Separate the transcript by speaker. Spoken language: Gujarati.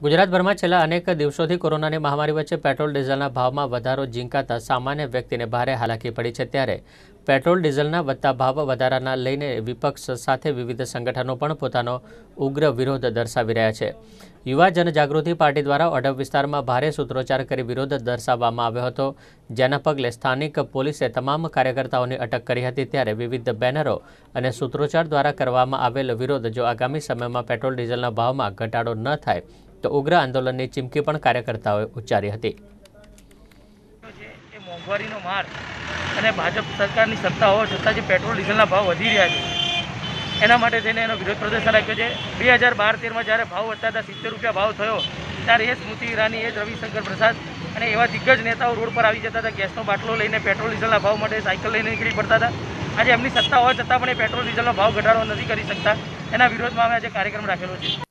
Speaker 1: ગુજરાતભરમાં છેલ્લા અનેક દિવસોથી કોરોનાની મહામારી વચ્ચે પેટ્રોલ ડીઝલના ભાવમાં વધારો ઝીંકાતા સામાન્ય વ્યક્તિને ભારે હાલાકી પડી છે ત્યારે પેટ્રોલ ડીઝલના વધતા ભાવ વધારાના લઈને વિપક્ષ સાથે વિવિધ સંગઠનો પણ પોતાનો ઉગ્ર વિરોધ દર્શાવી રહ્યા છે. યુવા જનજાગૃતિ પાર્ટી દ્વારા ઓઢવ વિસ્તારમાં ભારે સૂત્રોચ્ચાર કરી વિરોધ દર્શાવવામાં આવ્યો હતો. જેના પગલે સ્થાનિક પોલીસે તમામ કાર્યકર્તાઓની અટક કરી હતી ત્યારે વિવિધ બેનરો અને સૂત્રોચ્ચાર દ્વારા કરવામાં આવેલ વિરોધ જો આગામી સમયમાં પેટ્રોલ ડીઝલના ભાવમાં ઘટાડો ન થાય તો ઉગ્ર આંદોલનની ચીમકી પણ કાર્યકર્તાઓએ ઉચ્ચારી હતી.
Speaker 2: એ મોંઘવારીનો માર અને ભાજપ સરકારની સત્તા હોવા છતાં જે પેટ્રોલ, ડીઝલના ભાવ વધી રહ્યા છે, એના માટે થઈને એનો વિરોધ પ્રદર્શન રાખ્યો છે. બે હજાર બાર તેરમાં જ્યારે ભાવ વધતા હતા, સિત્તેર રૂપિયા ભાવ થયો, ત્યારે એ સ્મૃતિ ઈરાની, એ જ રવિશંકર પ્રસાદ અને એવા દિગ્ગજ નેતાઓ રોડ પર આવી જતા હતા. ગેસનો બાટલો લઈને પેટ્રોલ, ડીઝલના ભાવ માટે સાયકલ લઈને નીકળી પડતા હતા. આજે એમની સત્તા હોવા છતાં પણ એ પેટ્રોલ, ડીઝલનો ભાવ ઘટાડો નથી કરી શકતા. એના વિરોધમાં અમે આજે કાર્યક્રમ રાખેલો છે.